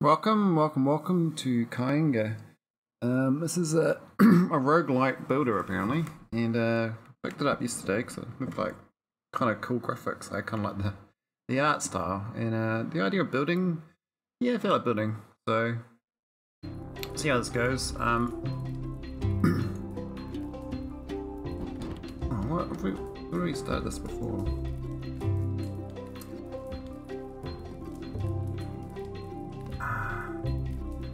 Welcome, welcome, welcome to Kainga. Um, this is a, a roguelike builder apparently, and uh, picked it up yesterday because it looked like kind of cool graphics. I kind of like the, the art style and uh, the idea of building. Yeah, I feel like building. So, see how this goes. Um, oh, what we, we've already started this before?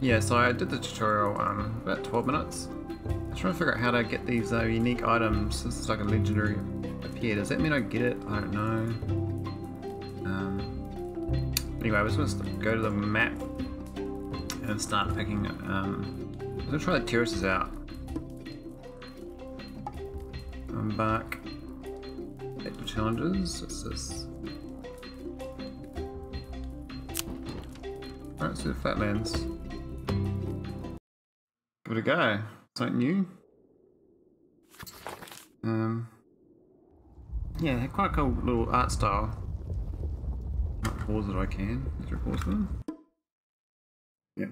Yeah, so I did the tutorial um, about 12 minutes. I was trying to figure out how to get these uh, unique items. This is like a legendary appear. Does that mean I get it? I don't know. Um, anyway, I was going to go to the map and start picking. Um, I'm going to try the terraces out. I'm back. Active challenges. What's this? Alright, so the flatlands. Give it a go. Something new. Um, yeah, quite a cool little art style. Might pause it I can. Is there a pause button? Yep.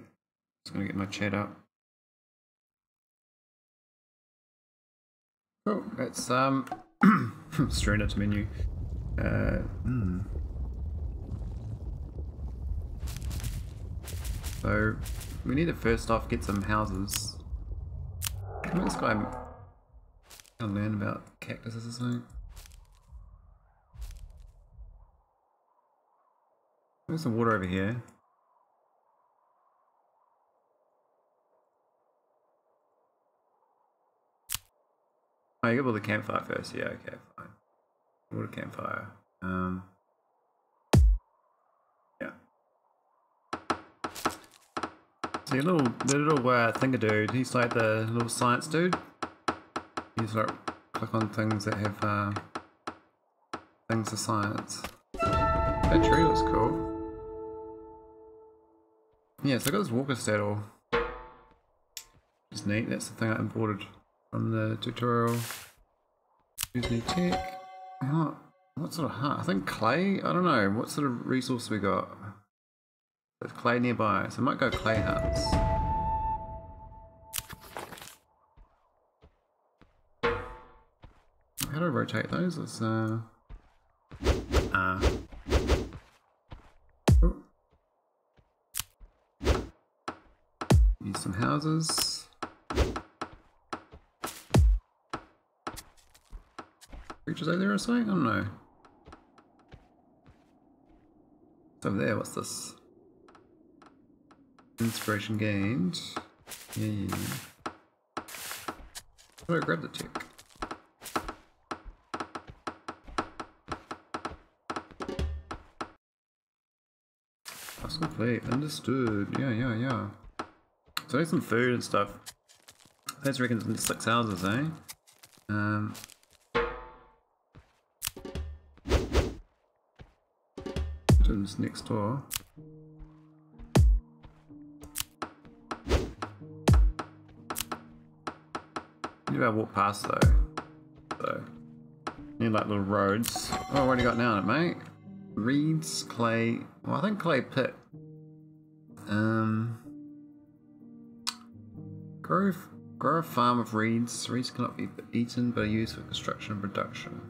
Just gonna get my chat up. Cool. That's um straight into menu. Uh, hmm. So we need to first off get some houses. Can this guy learn about cactuses or something? There's some water over here. Oh, you got build the campfire first. Yeah, okay, fine. Water campfire. Um, The little, the little uh, thingadude, he's like the little science dude. He's like click on things that have uh, things of science. That tree looks cool. Yeah, so I got this walker saddle. It's neat, that's the thing I imported from the tutorial. New tech. What, what sort of hut? I think clay? I don't know. What sort of resource we got? There's clay nearby, so I might go clay huts. How do I rotate those? Let's uh uh Use some houses. Creatures over there or something? I don't know. It's over there, what's this? Inspiration gained. Yeah, yeah, yeah. I grab the tick. That's complete. Understood. Yeah, yeah, yeah. So I need some food and stuff. Let's reckon six houses, eh? Um. This next door. Maybe I walk past though. So, need like little roads. Oh, do you got now, mate? Reeds, clay. Well, I think clay pit. Um, grow, grow a farm of reeds. Reeds cannot be eaten, but are used for construction and production.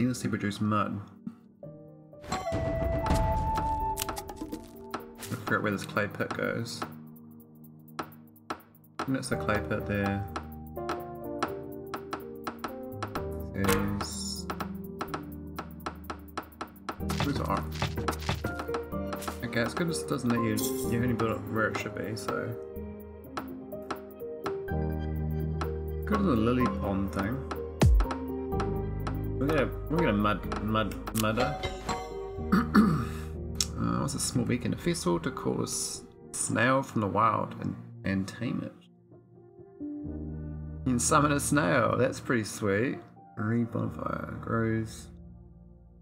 Endlessly produce mud. figure out where this clay pit goes the clay pit there. There's... Where's our... Okay, it's good it doesn't let you... You only build it where it should be, so... Go to the lily pond thing. We're gonna... We're gonna mud... Mud... Mudder. uh, what's a small beak beacon? A festival to call a snail from the wild and, and tame it. Summon a snail. That's pretty sweet. Marine bonfire grows.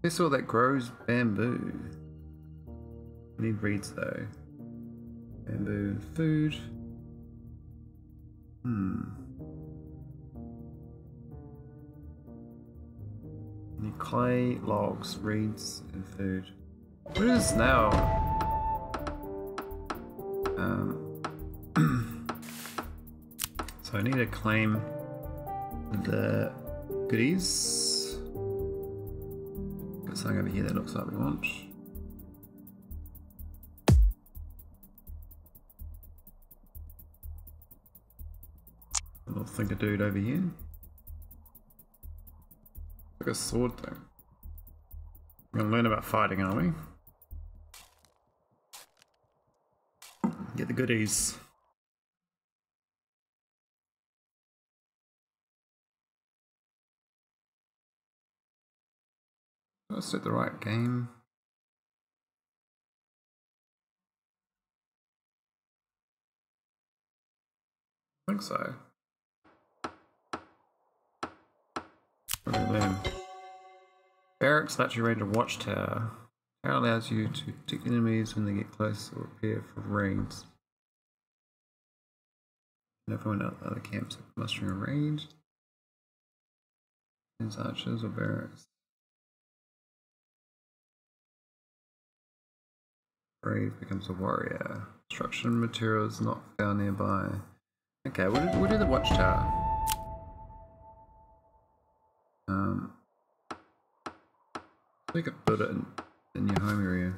This all that grows bamboo. Need reeds though. Bamboo and food. Hmm. Need clay, logs, reeds, and food. What is now? Um, so I need to claim the goodies. Got something over here that looks like we want. A little thinker dude over here. Like a sword thing. We're gonna learn about fighting, aren't we? Get the goodies. Let's set the right game. I think so. Barracks raid a watchtower. Tower allows you to detect enemies when they get close or appear for raids. And everyone at other camps mustering a raid. These archers or barracks. Brave becomes a warrior. Construction materials not found nearby. Okay, we'll, we'll do the watchtower. Um, we could put it in, in your home area.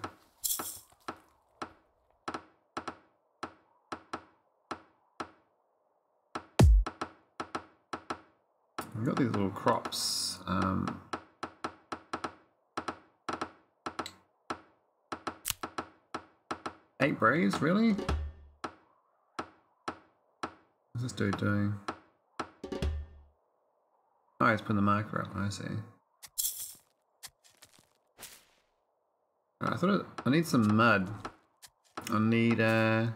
We've got these little crops. Um, eight braves, really? What's this dude doing? Oh, he's putting the marker up, I see. I thought I need some mud. I need uh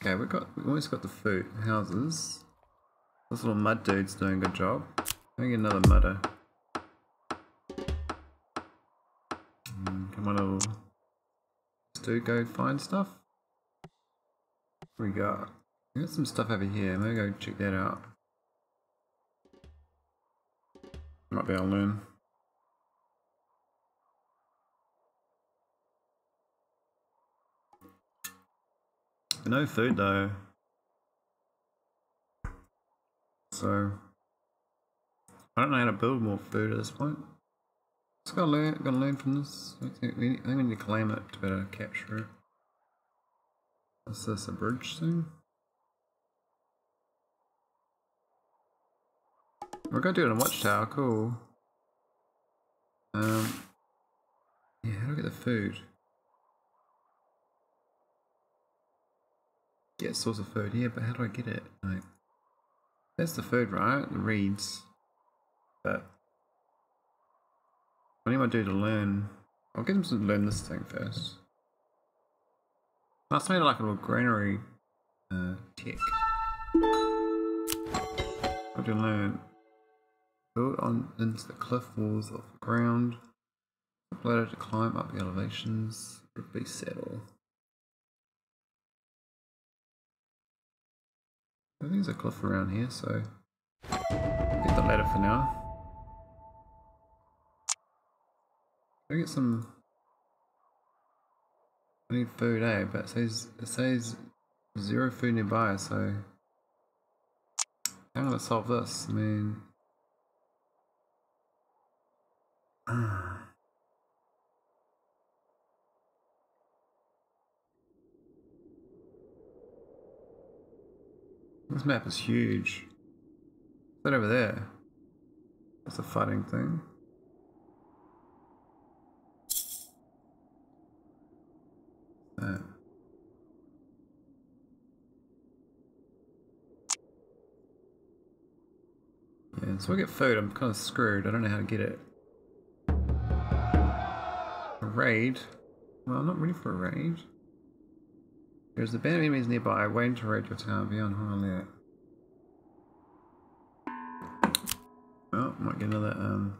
Okay, we've got we almost got the food houses. This little mud dude's doing a good job. Let me get another mudder. Dude, go find stuff. What we got? We got some stuff over here. I'm gonna go check that out. Might be able to learn. No food though. So I don't know how to build more food at this point. Just gotta learn gotta learn from this. I think we need, to claim it to better capture it. What's this, a bridge thing? We're gonna do it in a watchtower, cool. Um Yeah, how do I get the food? Get source of food, yeah, but how do I get it? Like, that's the food, right? The reeds. But what do I do to learn? I'll get him to learn this thing first. That's made like a little granary uh, tech. Do you learn? Build on into the cliff walls of the ground. Ladder to climb up the elevations. Be settle. I think there's a cliff around here, so get the ladder for now. I get some. I need food, eh? But it says it says zero food nearby, so I'm gonna solve this? I mean. This map is huge. What's that over there? That's a fighting thing. That. Yeah, so I get food, I'm kind of screwed. I don't know how to get it. A raid? Well, I'm not ready for a raid. There's a band of enemies nearby, waiting to raid your town beyond Harley. Well, might get another, um...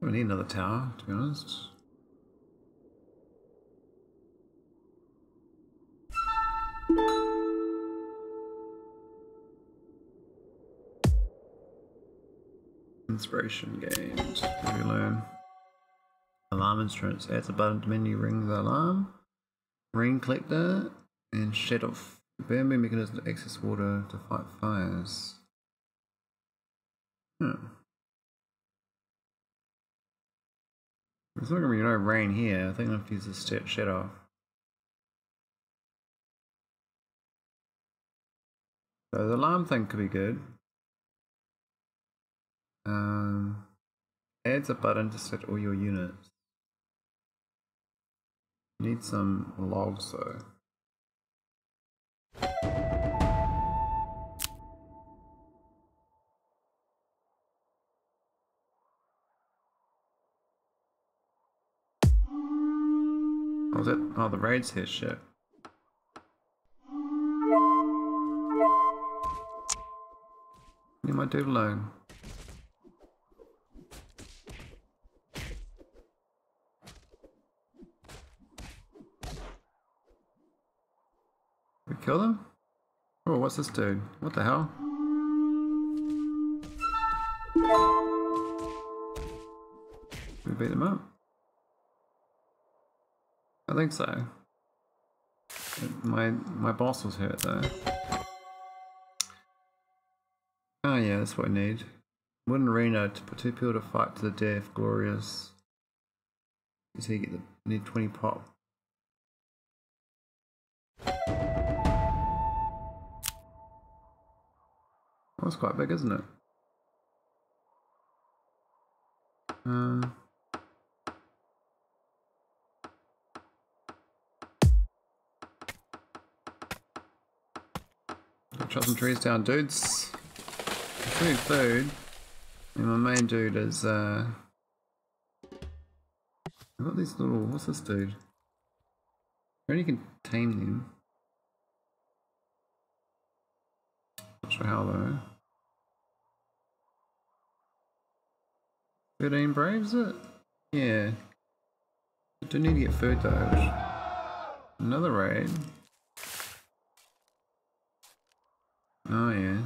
We need another tower, to be honest. Inspiration gained. We learn? Alarm instruments. Adds a button to menu ring the alarm. Rain collector and shed off. Bamboo mechanism to access water to fight fires. Hmm. There's not gonna be no rain here. I think I have to use the shed off. So the alarm thing could be good. Um, adds a button to set all your units. Need some logs though. Was it? Oh, the raid's here, shit. Leave my dude alone. Kill them? Oh, what's this dude? What the hell? We beat him up? I think so. My my boss was hurt though. Oh yeah, that's what I need. Wooden arena to put two people to fight to the death. Glorious. So you get the need 20 pop. That's quite big, isn't it? Um. Chop some trees down, dudes. Food, food. And my main dude is, uh... I've got these little... What's this dude? I only can tame them. Not sure how though. 13 braves it? Yeah. I do need to get food though. Another raid. Oh yeah.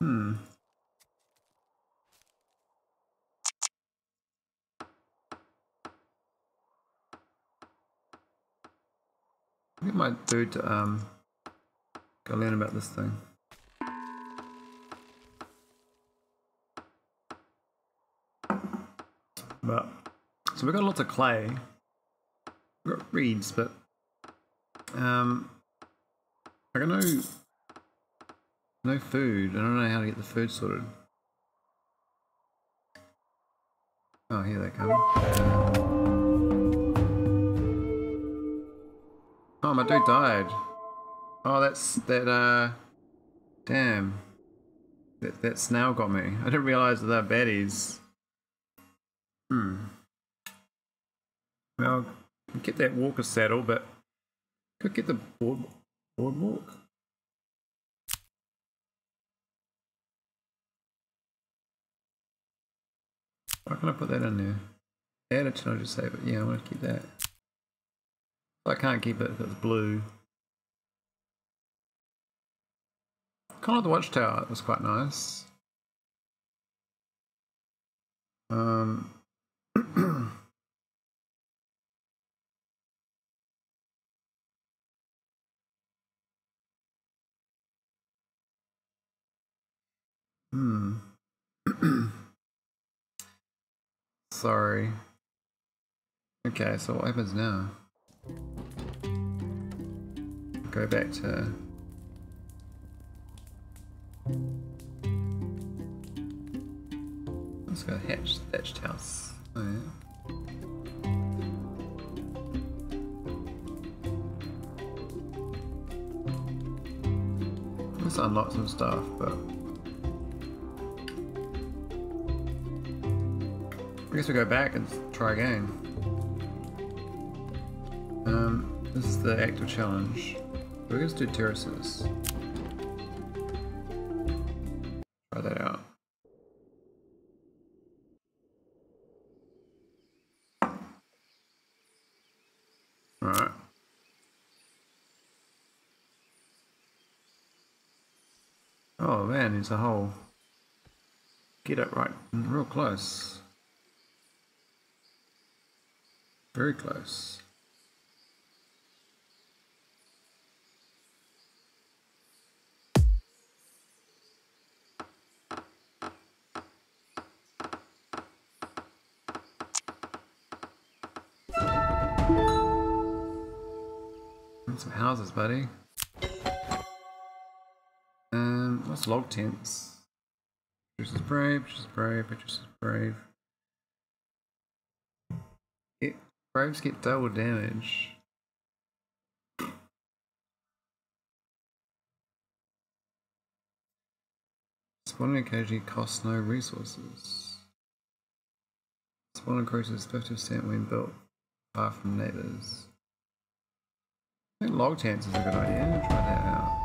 Hmm. Get might do to um go learn about this thing. But so we've got lots of clay. We've got reeds, but um I got no no food. I don't know how to get the food sorted. Oh, here they come. Oh, my dude died. Oh, that's that. Uh, damn. That that snail got me. I didn't realize that they're baddies. Hmm. Well, get that walker saddle, but could get the board boardwalk. Why can I put that in there? Add it to just save it. Yeah, I want to keep that. I can't keep it if it's blue. Kind of the watchtower It was quite nice. Um, hmm. Sorry. Okay, so what happens now? Go back to... Let's go hatch, thatched house. Yeah. Let's unlock some stuff, but I guess we go back and try again. Um, this is the active challenge. We're going to do terraces. A hole. get it right real close. Very close. Some houses, buddy. Log tents? Patrice is brave, Patrice brave, Patrice is brave. It, braves get double damage. Spawning occasionally costs no resources. Spawn increases 50% when built far from neighbors. I think log tents is a good idea. Try that out.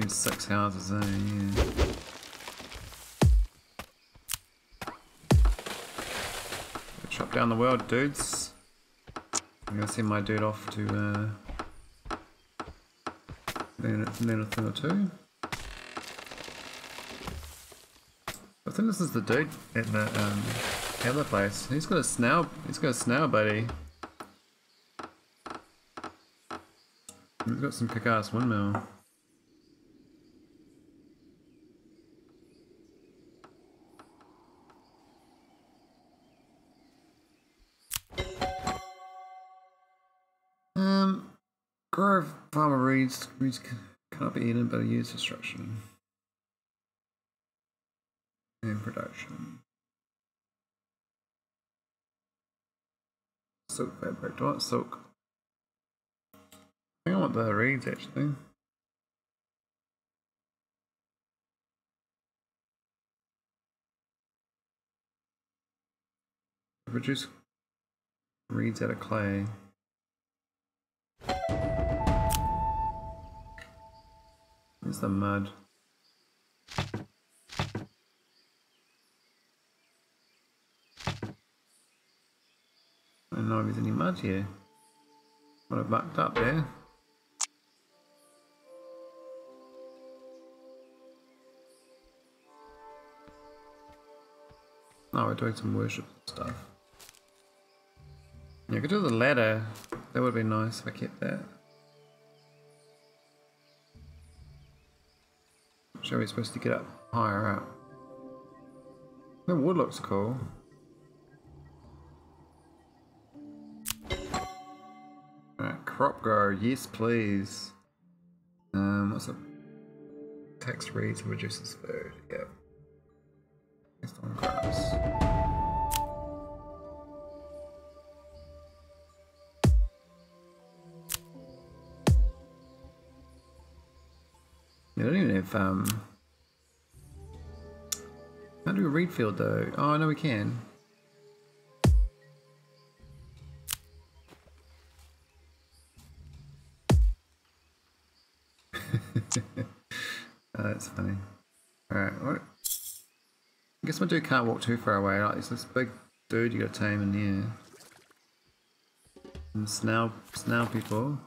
Mean, six houses there, yeah. Chop down the world, dudes. I'm gonna send my dude off to uh, learn, learn a thing or two. I think this is the dude at the um, other place. He's got a snail. He's got a snail, buddy. He's got some kick-ass windmill. Reads, reeds c- cannot be eaten but for destruction and production. Silk fabric. Do I want silk? I think I want the reeds actually. Produce reeds out of clay. There's the mud. I don't know if there's any mud here. What I backed up there. Oh, we're doing some worship stuff. I could do the ladder. That would be nice if I kept that. Sure, we're supposed to get up higher up. The wood looks cool. Alright, crop grow, yes please. Um, what's? Text reeds and reduces food, yep. Based on grass. I don't even have, um... How do we reed field though? Oh, no we can. oh, that's funny. Alright, what? I guess my dude can't walk too far away. Like, this big dude you gotta tame in here. Snail, snail people.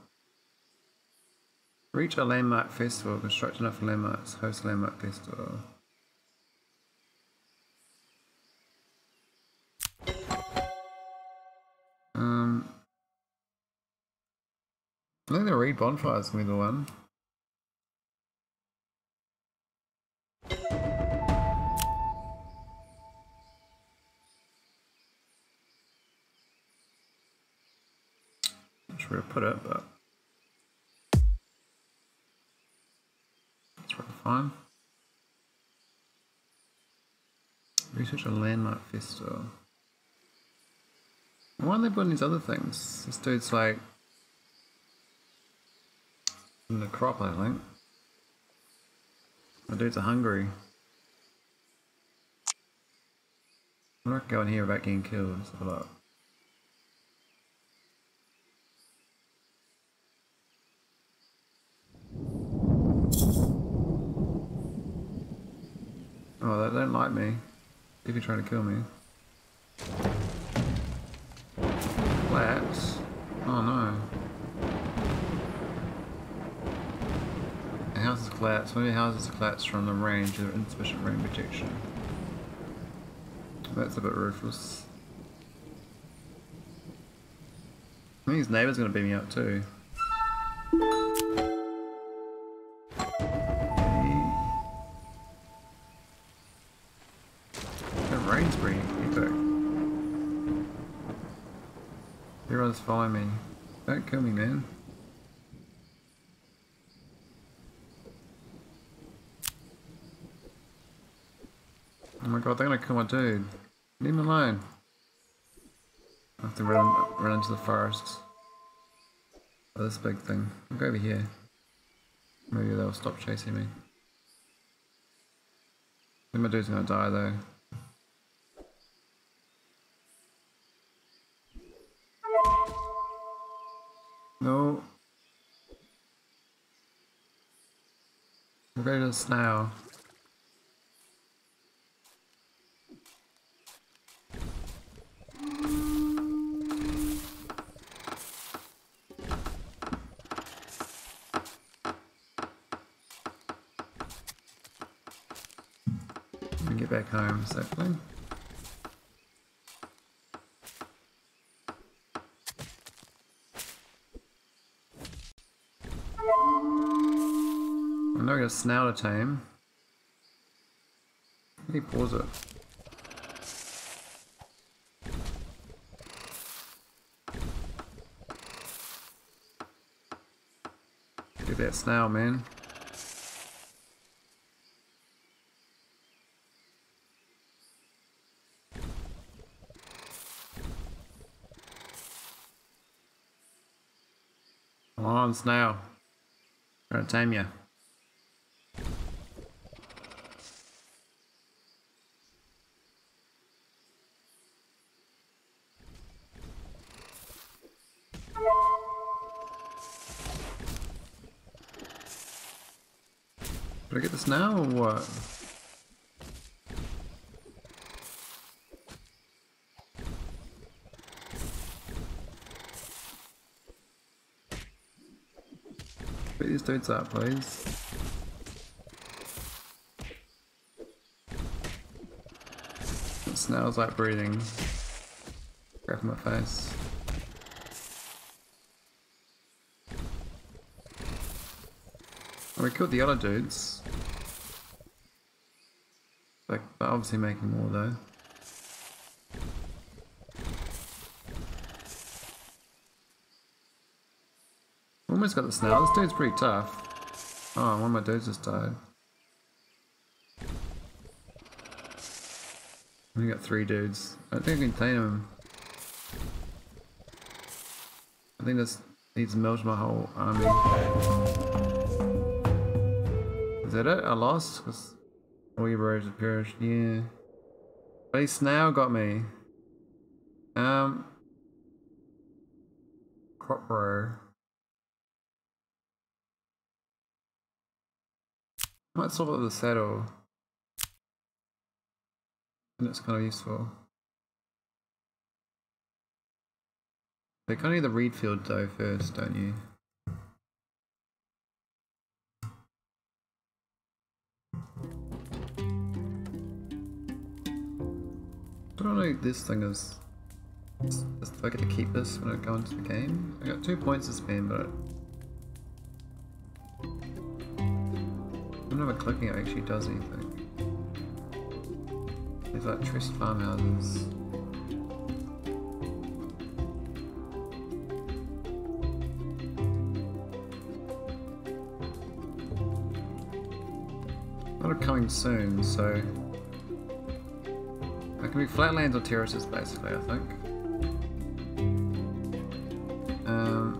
Reach a landmark festival. Construct enough landmarks. Host a landmark festival. Um, I think the reed bonfire is gonna be the one. Not sure where to put it, but fine. Research a landmark festival. Why aren't they putting these other things? This dude's like in the crop, I think. My dudes are hungry. I'm not going here about getting killed. Let's a. Oh, they don't like me. If you're trying to kill me. Flats? Oh no. The house is collapsed. Maybe houses collapse from the range of insufficient rain protection. That's a bit ruthless. I think his neighbour's gonna beat me up too. Don't man. Oh my god, they're gonna kill my dude. Leave him alone. I have to run, run into the forest. Oh, this big thing. I'll go over here. Maybe they'll stop chasing me. I think my dude's gonna die though. No. Snail. Let me get back home safely. Gonna snail to tame. Let me pause it. Look at that snail, man. Come on, snail. To tame you. Now or what? Beat these dudes up, please. The snail's like breathing. Grab my face. Oh, we killed the other dudes. Like, they're obviously making more though. Almost got the snail. This dude's pretty tough. Oh, one of my dudes just died. We got three dudes. I don't think I can tame them. I think this needs to melt my whole army. Is that it? I lost? Bros have perished. Yeah. But snail got me. Um. Crop bro. Might swap up the saddle. And it's kind of useful. They kind of need the reed field though first, don't you? I don't know if this thing is. is- Do I get to keep this when I go into the game? I got two points to spend, but whenever clicking it actually does anything. There's like trust farmhouses. A lot coming soon, so can be flatlands or terraces basically, I think. Um,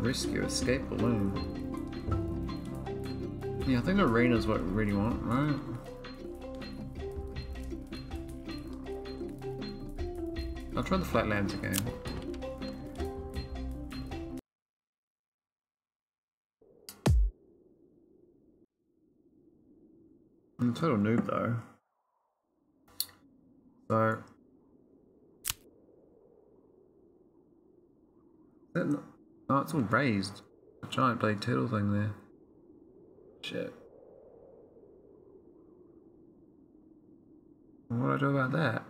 rescue, escape balloon. Yeah, I think arena is what we really want, right? I'll try the flatlands again. Total noob though. So. That not, oh, it's all raised. A giant blade turtle thing there. Shit. What do I do about that?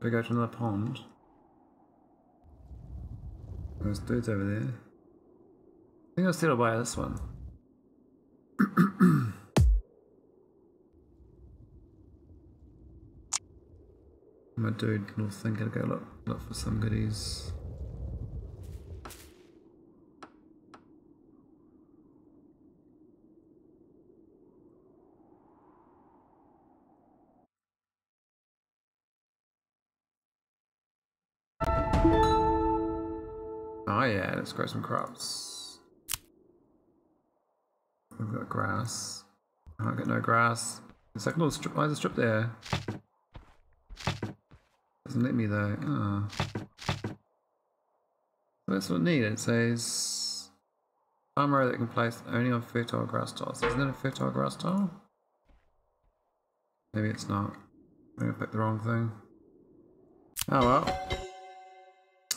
Do I go to another pond? There's dudes over there. I think I'll still buy this one. My dude little thing gotta go look, look for some goodies. Oh yeah, let's grow some crops. We've got grass. Oh, I've got no grass. There's like oh, a little strip, why is a strip there? Doesn't let me though. Oh. That's what neat. It says farm that can place only on fertile grass tiles. Isn't a fertile grass tile? Maybe it's not. Maybe I picked the wrong thing. Oh well.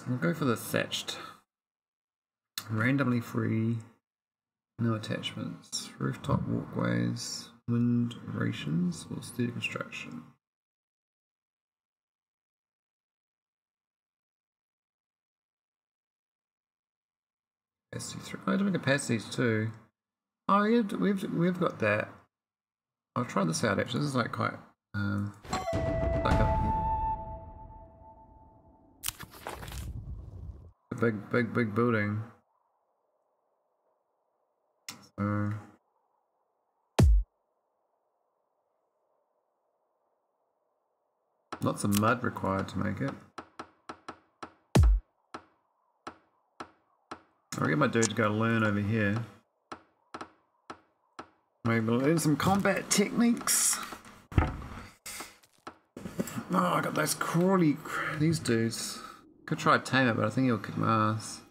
We'll go for the thatched. Randomly free. No attachments. Rooftop walkways. Wind rations or steady construction. Capacity three. Oh, different capacities too. Oh yeah, we've we've got that. I'll try this out actually. This is like quite um like a big big big building. So lots of mud required to make it. I'll get my dude to go learn over here. Maybe learn some combat techniques. Oh, I got those crawly, these dudes. Could try tame it, but I think he'll kick my ass.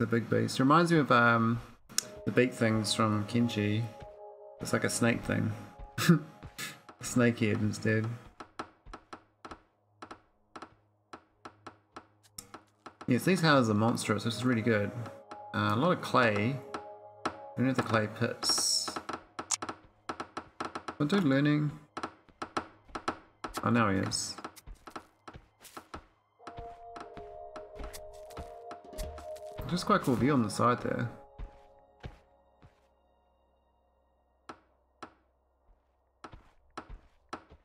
The big beast. Reminds me of um, the beak things from Kenshi. It's like a snake thing. snake head instead. Yes, these houses are monstrous, this is really good. Uh, a lot of clay. We need the clay pits. My dude learning? Oh, now he is. Just quite cool view on the side there.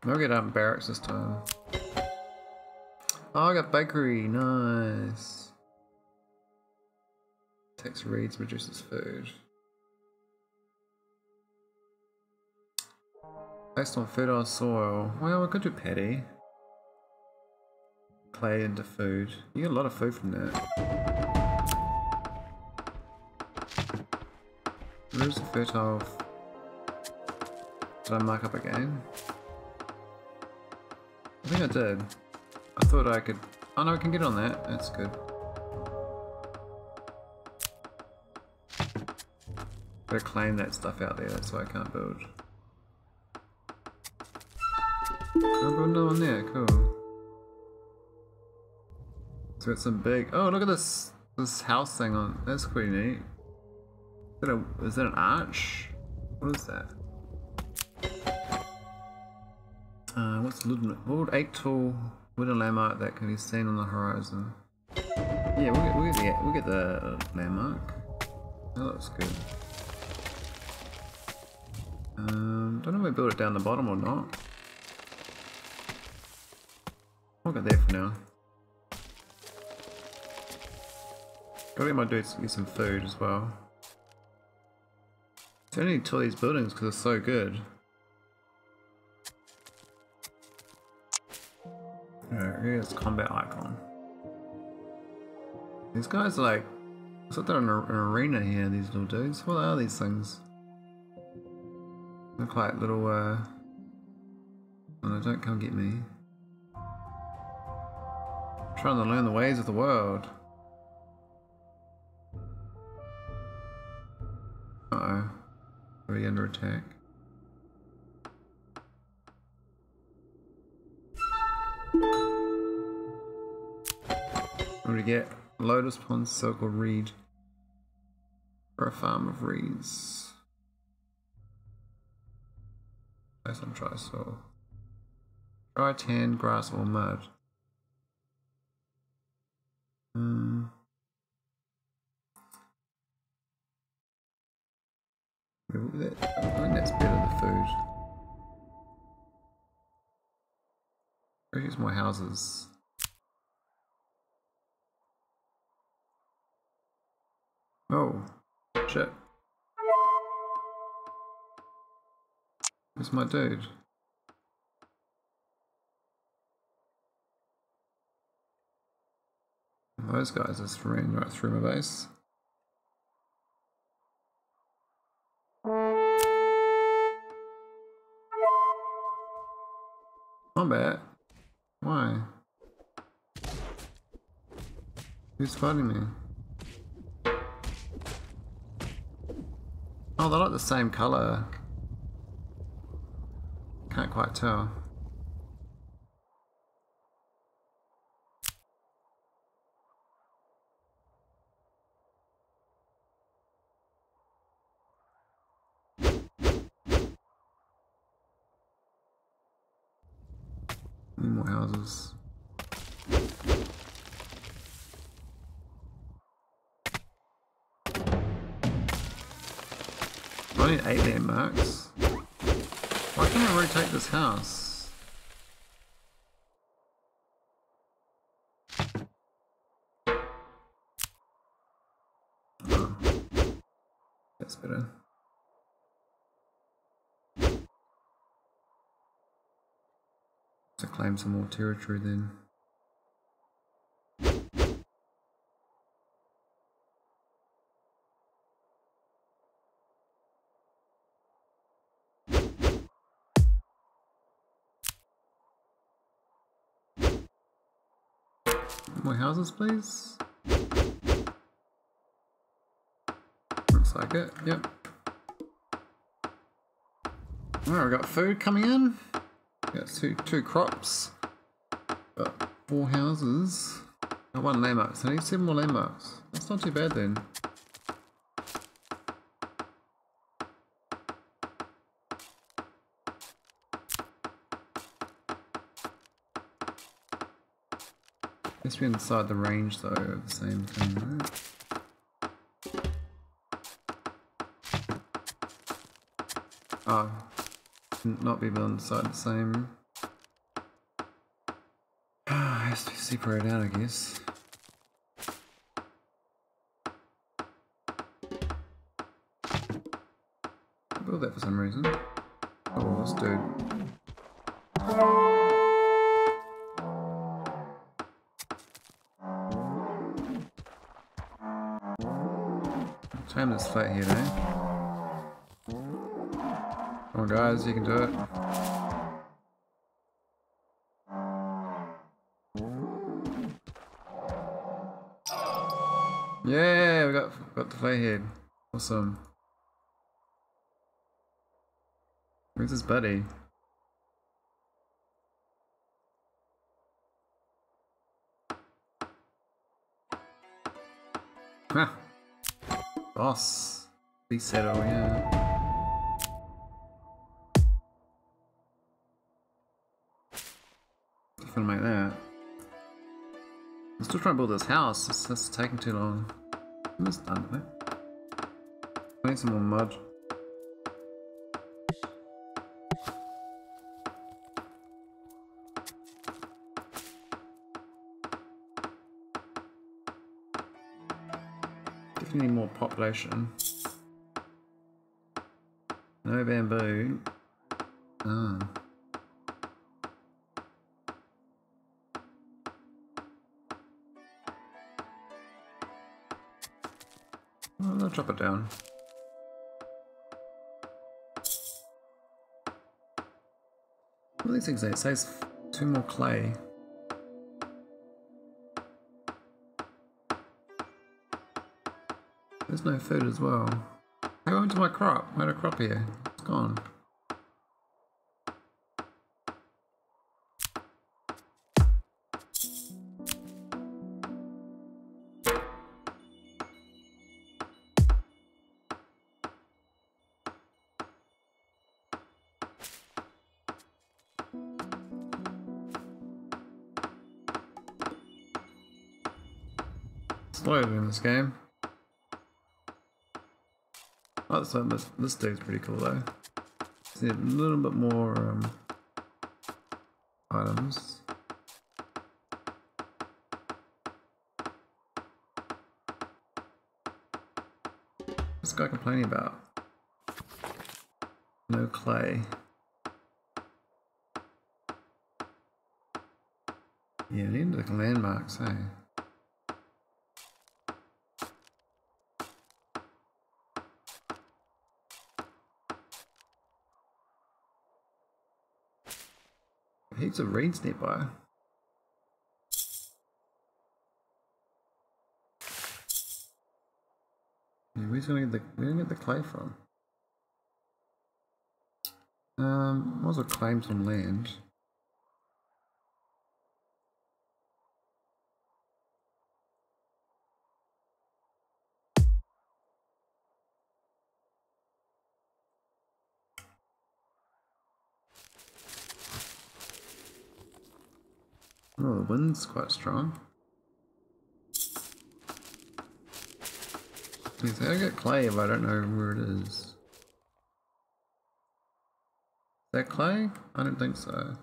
I'll get out in barracks this time. Oh, I got bakery. Nice. Takes reeds, reduces food. Based on fertile soil. Well, we could do paddy. Clay into food. You get a lot of food from that. Where's the of... Did I mark up again? I think I did. I thought I could... Oh no, I can get on that. That's good. Gotta claim that stuff out there, that's why I can't build. Can't build no one there, cool. So it's some big... Oh, look at this this house thing on... That's pretty neat. Is that, a, is that an arch? What is that? Uh, what's. World 8 tool... With a landmark that can be seen on the horizon. Yeah, we'll get, we'll get, the, we'll get the landmark. That looks good. Um, don't know if we build it down the bottom or not. I'll get there for now. Gotta get my dudes get some food as well. Only need of these buildings because they're so good. Alright, here's combat icon. These guys are like, it's like they're in an arena here, these little dudes. What are these things? Look like little, uh... Oh no, don't come get me. I'm trying to learn the ways of the world. Are we under attack? We get? Lotus Pond Circle Reed. For a farm of reeds. Place on dry soil. Dry tan, grass or mud. Hmm. I think that's better than food. Where's more houses? Oh, shit. Where's my dude? Those guys just ran right through my base. Combat? Why? Who's fighting me? Oh, they're like the same colour. Can't quite tell. Need more houses. I need eight landmarks. Why can't I rotate this house? That's better. Claim some more territory then. More houses, please. Looks like it, yep. Alright, we got food coming in. Got two, two crops. Got four houses. Got one landmark, so I need seven more landmarks. That's not too bad then. Guess we're inside the range though of the same thing, right? Oh, not be built inside the same. Ah, has to be separated out, I guess. build that for some reason. You can do it. Yeah, we got got the fight head. Awesome. Where's his buddy? Huh. Boss. Be settle, yeah. Trying to build this house, it's just taking too long. I'm almost done with it. I need some more mud. Definitely more population. No bamboo. Ah. Drop it down. What are these things? It says two more clay. There's no food as well. Hey, went to my crop? I had a crop here. It's gone. This game. Oh, so this, this dude's pretty cool though. See a little bit more um, items. What's this guy complaining about? No clay. Yeah, need the landmarks, hey? Heaps of rains nearby. Where's gonna get the where gonna get the clay from? Um, might as well claim some land. Oh, the wind's quite strong. Means I get clay if I don't know where it is. Is that clay? I don't think so.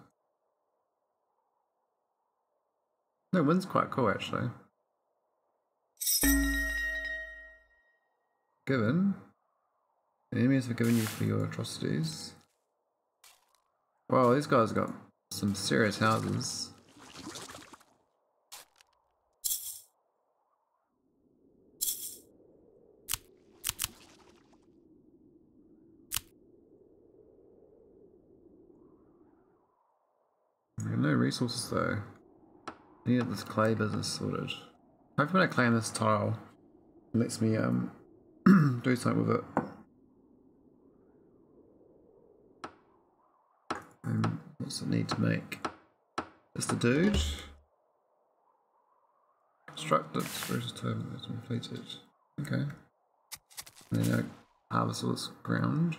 No, wind's quite cool actually. Given. the Enemies forgiven you for your atrocities. Wow, these guys got some serious houses. Resources though. I need this clay business sorted. Hopefully when I claim this tile, it lets me um do something with it. Um, what's it need to make? Just a dude. Constructed, resource token that's completed. Okay. And then I harvest all this ground.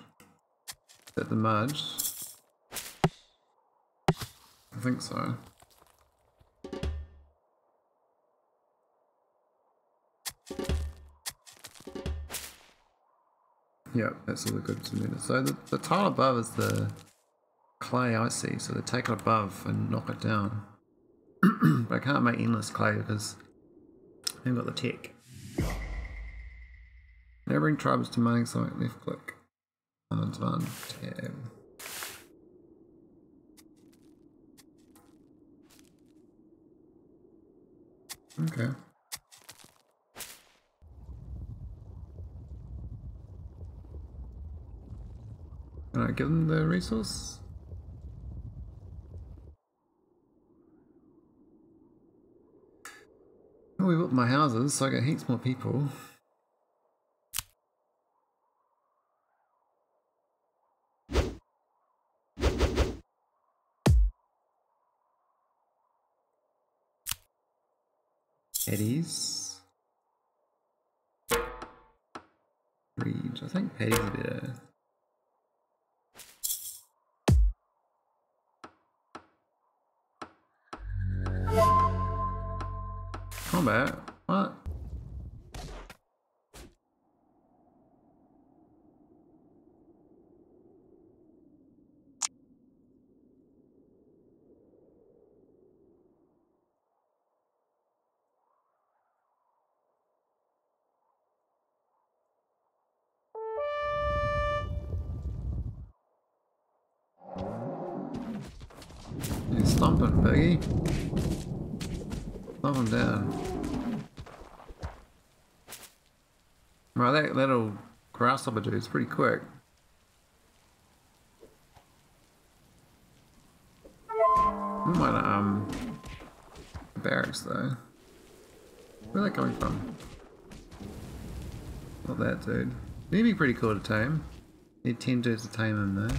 Set the mud. Think so. Yeah, that's all the good to So the, the tile above is the clay I see, so they take it above and knock it down. but I can't make endless clay because I haven't got the tech. Neighboring tribes demanding something, left click the tab. Okay. Can I give them the resource? Oh, we built my houses, so I get heaps more people. Paddies. Reed. I think Paddy's a better. Uh, Combat? What? You stomping, Peggy. Stomp him down. Right, that little grasshopper dude's pretty quick. We might um barracks though. Where are they coming from? Not that dude. He'd be pretty cool to tame. Need 10 dudes to tame him though.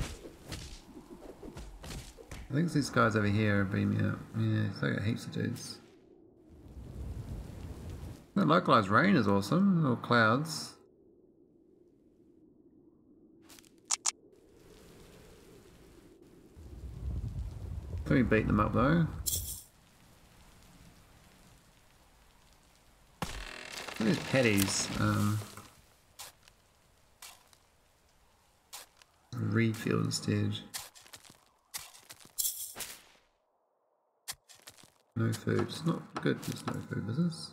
I think these guys over here are beaming up. Yeah, so I got heaps of dudes. That localized rain is awesome, little clouds. Let me beat them up though. These petties, um, refill instead. No food. It's not good. There's no food business.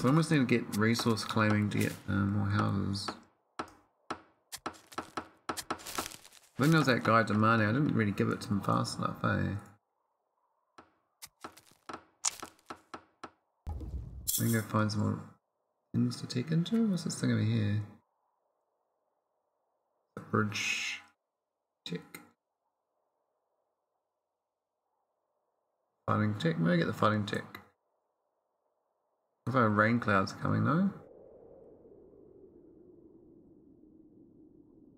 So I almost need to get resource claiming to get um, more houses. I think there was that guy demanding. I didn't really give it to him fast enough, eh? I can go find some more things to take into. What's this thing over here? The bridge tick. Fighting tick. Maybe get the fighting tick. If our rain clouds coming though.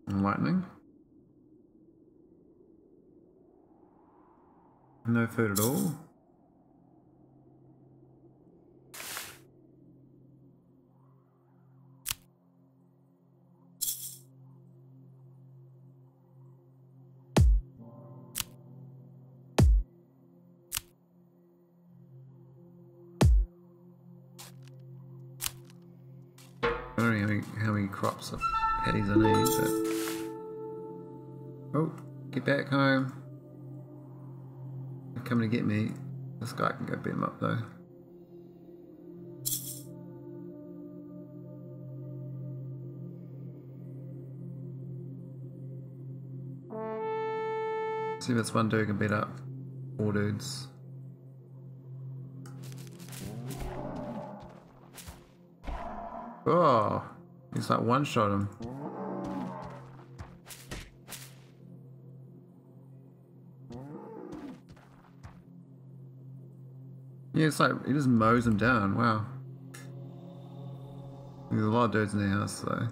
And lightning. No food at all. Crops of paddies I need, but... Oh, get back home. They're coming to get me. This guy can go beat him up though. See if it's one dude can beat up four dudes. Oh, he's like one shot him. Yeah, it's like he just mows them down. Wow. There's a lot of dudes in the house though.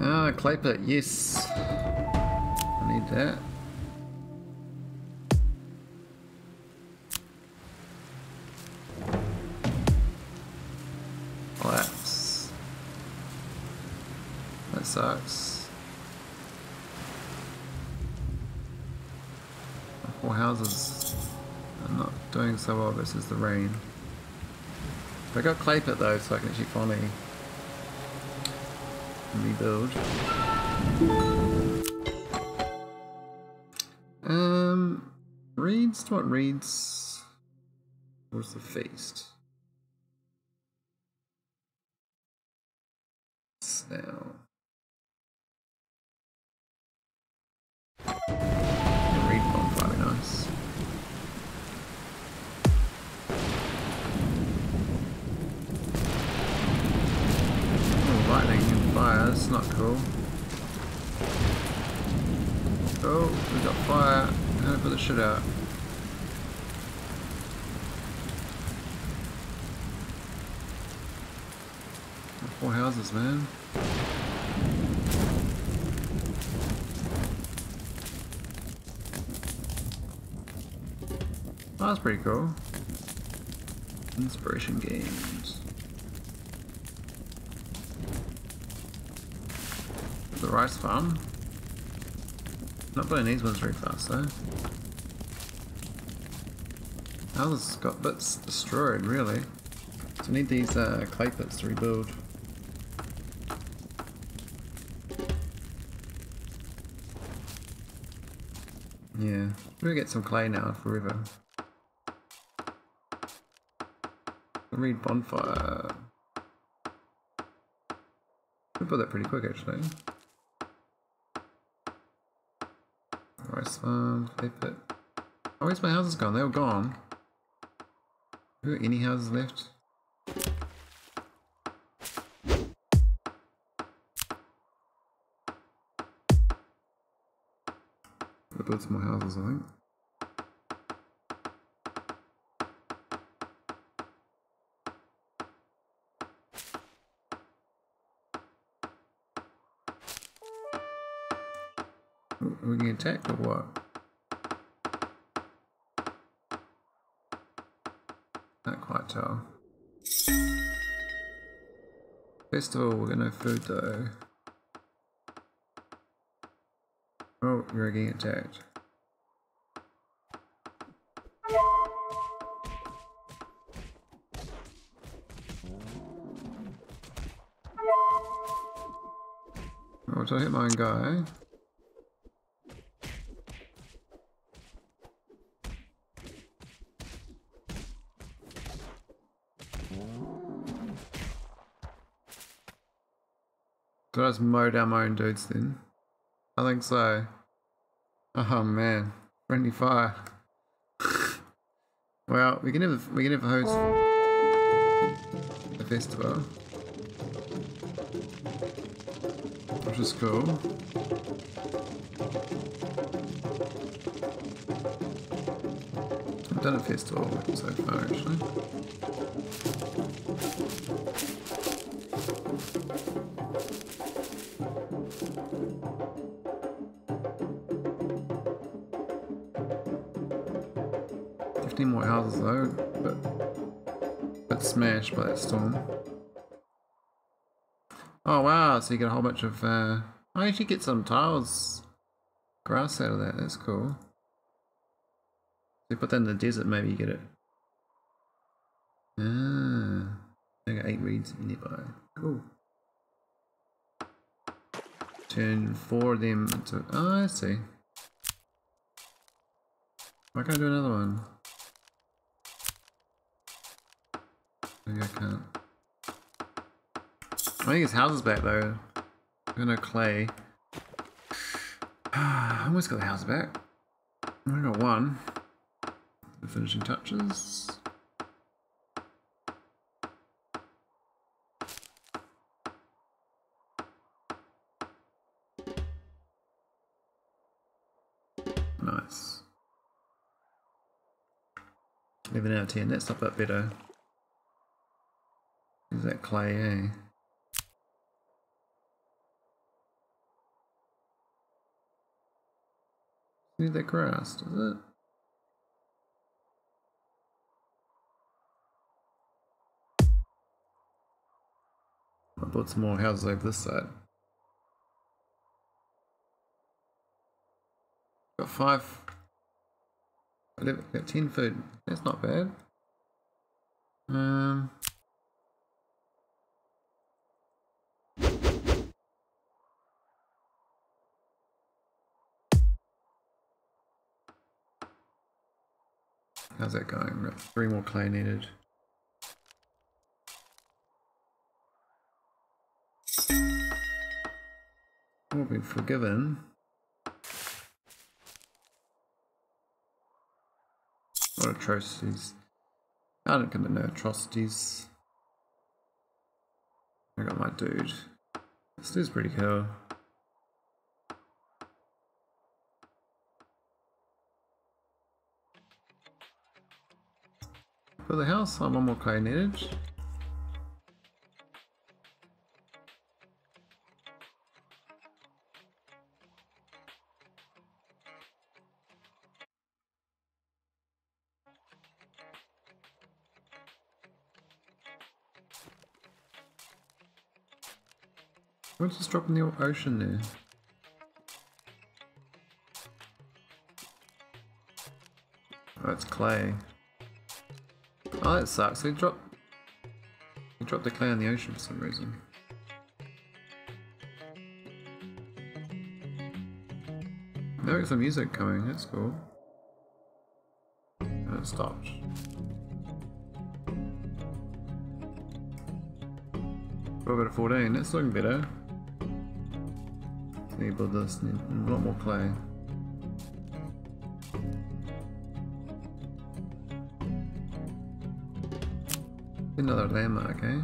Ah, clay pit, yes. I need that. My four houses are not doing so well versus the rain. I got clay pit though, so I can actually finally rebuild. Um, reeds. What reeds? Where's the feast? To put out? Four houses, man. Oh, that's pretty cool. Inspiration games. The rice farm. Not playing these ones very fast though. Houses got bits destroyed, really. So we need these uh, clay pits to rebuild. Yeah, we're gonna get some clay now forever. Reed bonfire. We put that pretty quick actually. Rice farm, clay pit. Oh, where's my houses gone? They were gone. Any houses left? I built some more houses, I think. Are we getting attacked or what? Quite tell. Festival, we're gonna food though. Oh, you're getting attacked. Oh, so I hit my guy. Do I just mow down my own dudes then? I think so. Oh man, friendly fire. well, we can have we can have a host a festival, which is cool. I've done a festival so far actually. By that storm. Oh wow, so you get a whole bunch of uh I actually get some tiles grass out of that, that's cool. If you put that in the desert maybe you get it. Ah I got eight reeds nearby. Cool. Turn four of them into oh I see. Why can't I do another one? I can't. I think his house is back though. I'm gonna clay. I almost got the house back. I got one. The finishing touches. Nice. 11 out of 10, that's not that better. Is that clay, eh? Need that grass, does it? I built some more houses over this side. Got five. Got ten food. That's not bad. Um. How's that going? Got three more clay needed. Will be forgiven. What atrocities. I don't commit no atrocities. I got my dude. This dude's pretty cool. For the house, I'm one more clay needed. What's just drop in the ocean there? Oh, it's clay. Oh, that sucks. They dropped. They dropped the clay in the ocean for some reason. Now got some music coming. That's cool. And it stopped. Out of fourteen. That's looking better. Need to build this. Need a lot more clay. another landmark, eh?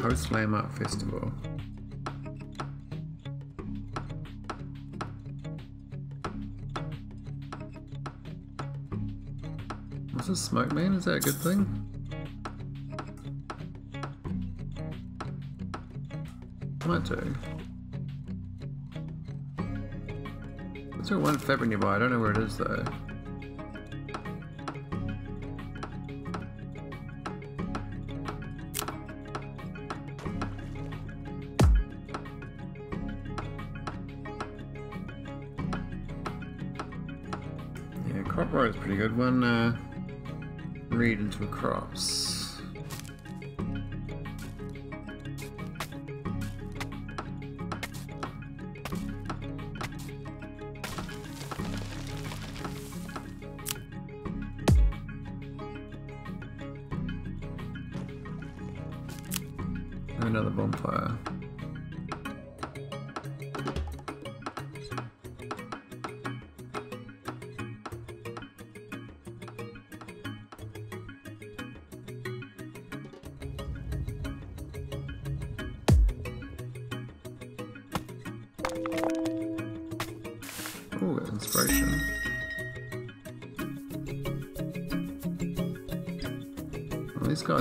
House Landmark Festival. Smoke man? Is that a good thing? Might do. There's only one fabric nearby, I don't know where it is though. Yeah, crop row is pretty good. One uh, read into crops. Another bonfire.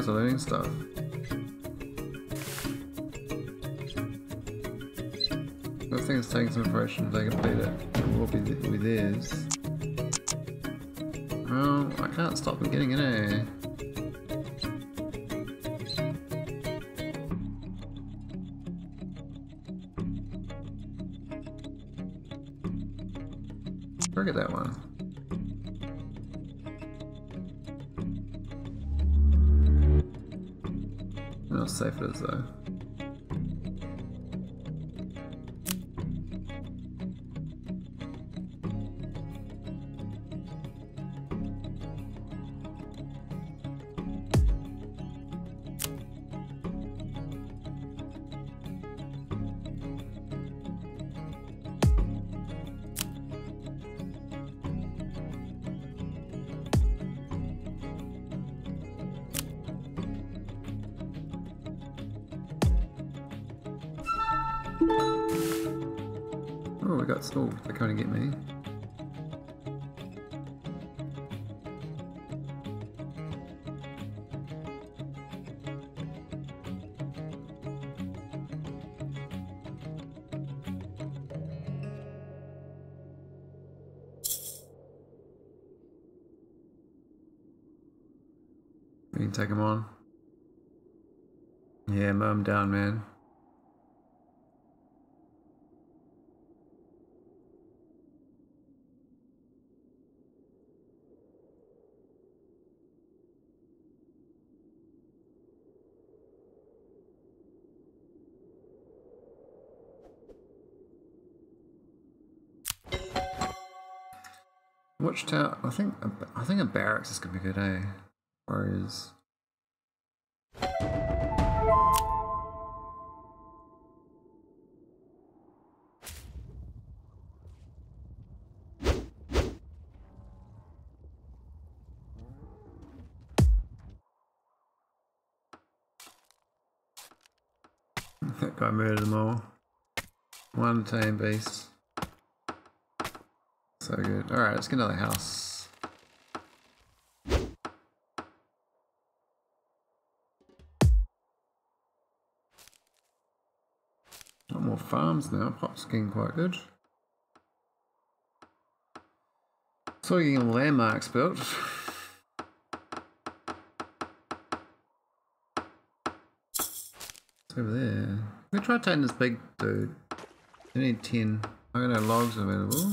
Guys are learning stuff. I think it's taking some inspiration they complete it. Will be with theirs. Well, I can't stop them getting in there. Down, man. Watchtower. I think. I think a barracks is gonna be good, eh? Warriors. That guy murdered them all. One tame beast. So good. Alright, let's get another house. Got more farms now. Pop's getting quite good. So we're getting landmarks built. It's over there. We try taking this big dude. I need 10. I got no logs available.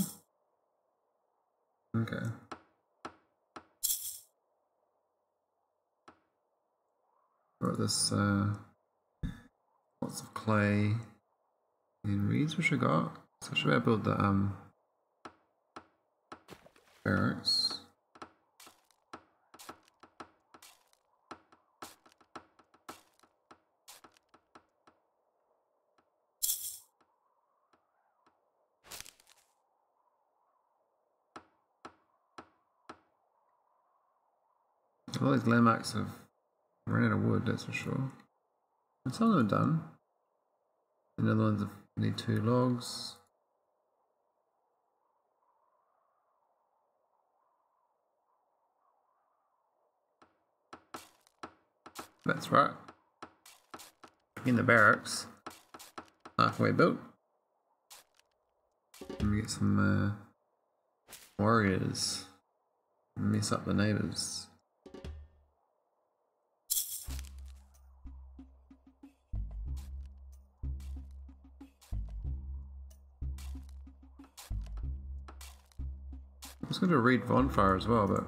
Okay. Got this, uh, lots of clay and reeds, which I got. So should I build the, um, barracks? All these landmarks have run out of wood, that's for sure. Some of them are done. The other ones need two logs. That's right. In the barracks. Halfway built. Let me get some uh, warriors. Mess up the neighbors. Was going to reed Bonfire as well, but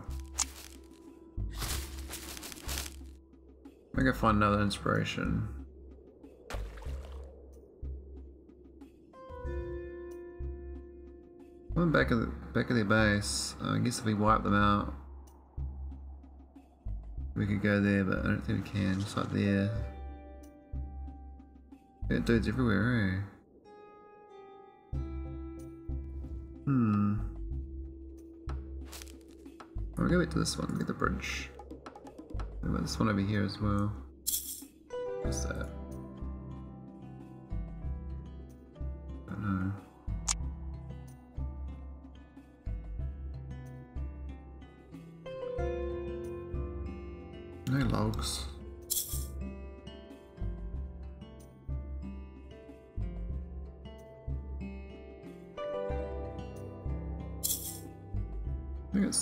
I can find another inspiration. Going back of the back of their base. Uh, I guess if we wipe them out, we could go there, but I don't think we can. Just like there. Got dudes everywhere, eh? Hmm. I'll go back to this one, get the bridge. About this one over here as well? What's that?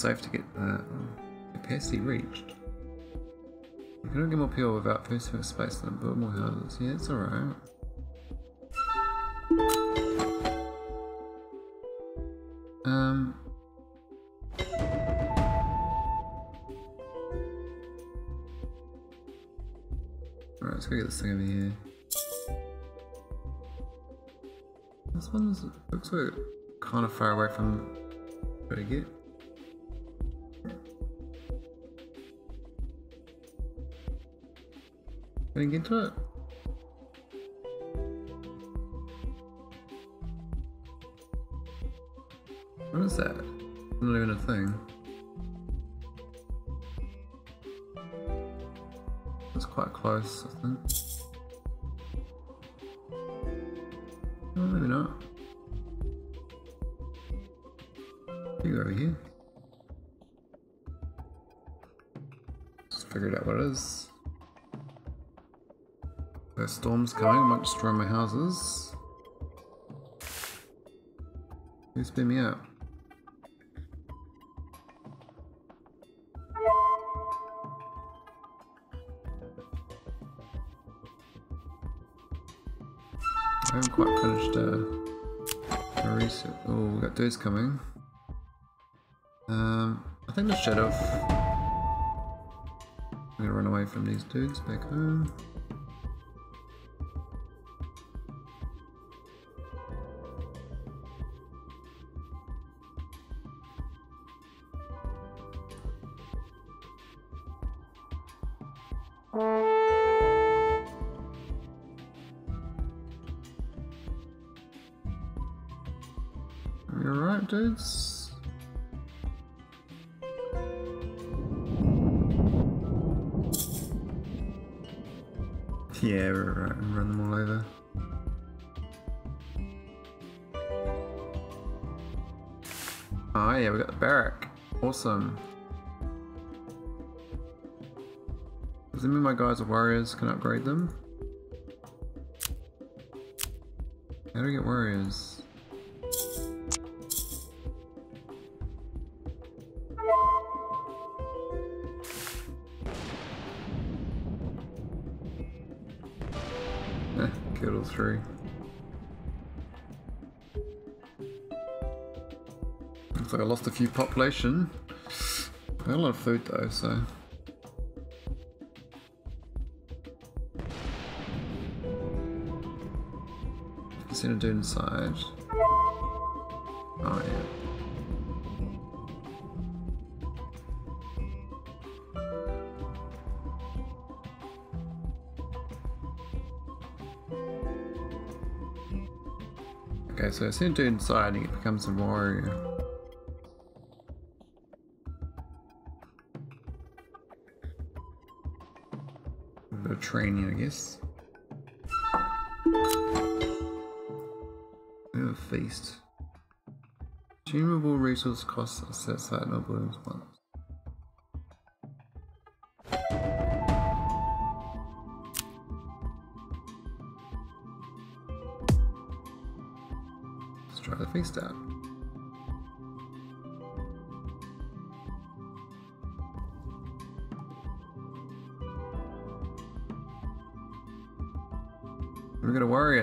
Safe to get that capacity reached. You can get more people without first first space and build more houses. Yeah, it's alright. Um. Alright, let's go get this thing over here. This one looks like kind of far away from where to get. Can I get to it? What is that? Destroy my houses. Who spin me out? I haven't quite finished uh, reset. Oh, we got dudes coming. Um, I think the shadow. I'm gonna run away from these dudes back home. Awesome. Does it mean my guys are warriors? Can I upgrade them? How do we get warriors? Eh, all three. Looks like I lost a few population. Got a lot of food though, so. What's gonna do inside? Oh yeah. Okay, so I send it inside and it becomes a warrior. training, I guess. We have a feast. Consumable resource costs are set aside in buildings once. Let's try the feast out.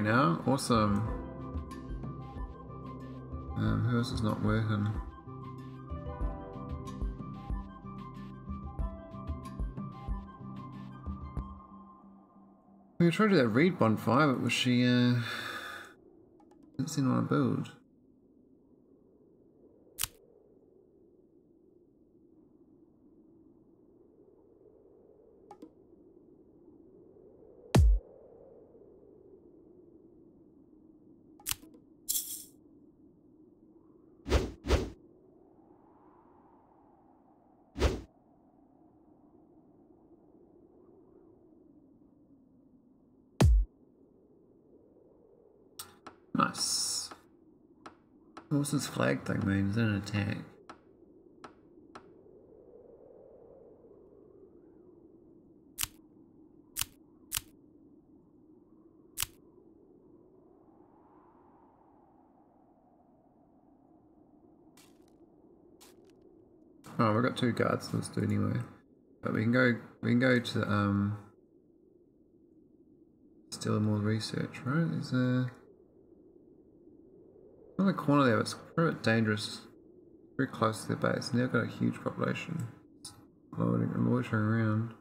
Now. Awesome. Um, else is not working? We tried to do that reed bonfire, but was she, uh... Didn't seem to want to build. This flag thing mean? Is that an attack? Oh, we've got two guards, let's do anyway. But we can go we can go to um still more research, right? There's a on the corner there, it's pretty dangerous. Very close to their base, and they've got a huge population. Loitering, loitering around.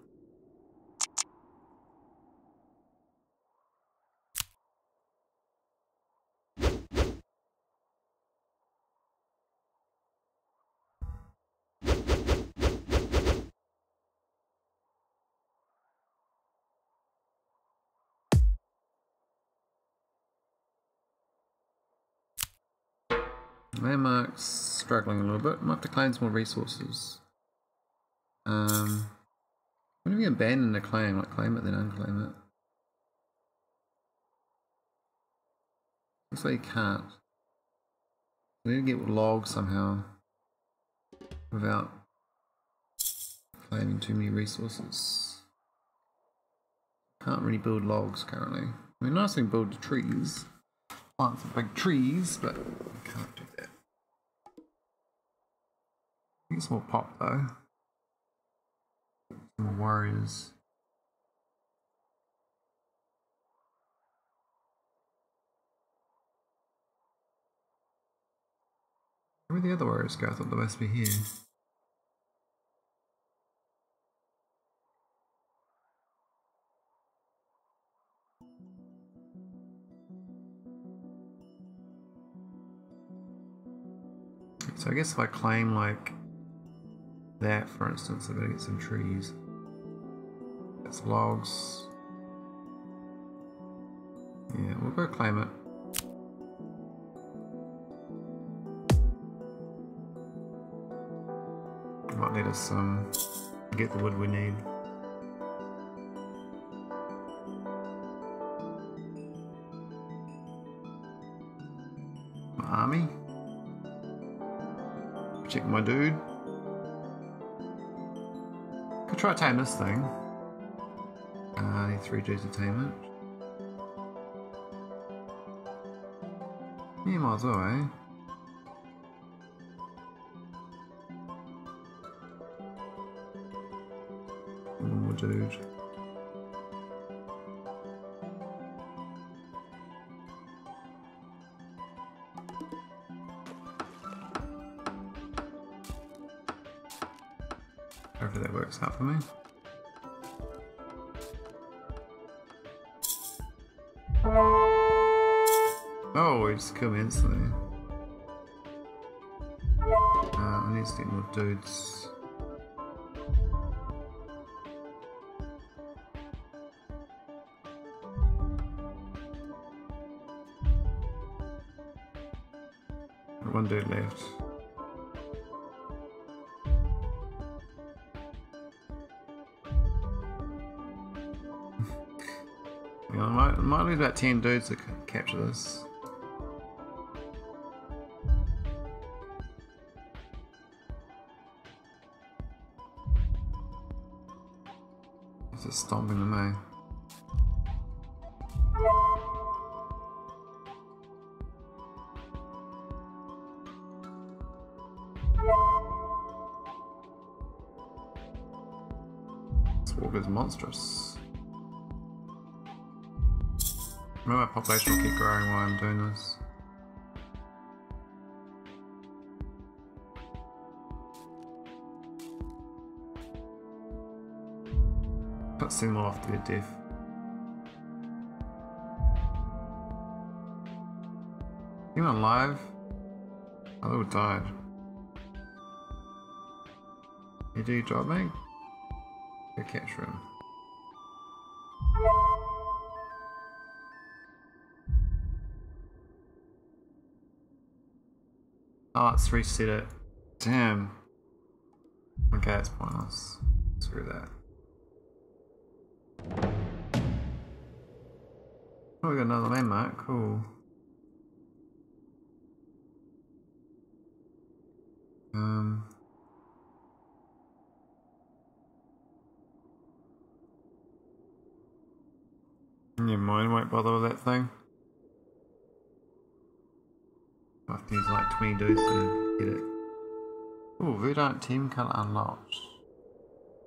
Landmark's struggling a little bit. Might have to claim some more resources. Um, when do we abandon a claim? Like claim it, then unclaim it. Looks like you can't. We need to get logs somehow without claiming too many resources. Can't really build logs currently. I mean, nice thing build the trees, plant some big trees, but can't do that. I think it's more pop though. More warriors. Where the other warriors go? I thought they must be here. So I guess if I claim like that, for instance, I'm gonna get some trees. That's logs. Yeah, we'll go claim it. Might let us um get the wood we need. My army. Check my dude. Could try to tame this thing. Uh, I need three dudes to tame it. Yeah, might as well, eh? One more dude. Hopefully that works out for me. Oh, we just killed me instantly. Uh, I need to get more dudes. One dude left. need about 10 dudes to capture this. It's just stomping them, eh? This walk is monstrous. Population will keep growing while I'm doing this. But soon we'll have to be a deaf. Anyone alive? I thought died. You do job, mate? Go catch room. Let's reset it. Damn. Okay, it's pointless. Screw that. Oh, we got another landmark. Cool. Um. Never mind, won't bother with that thing. Use like 20 dudes and get it. Oh, Verdant team colour unlocked.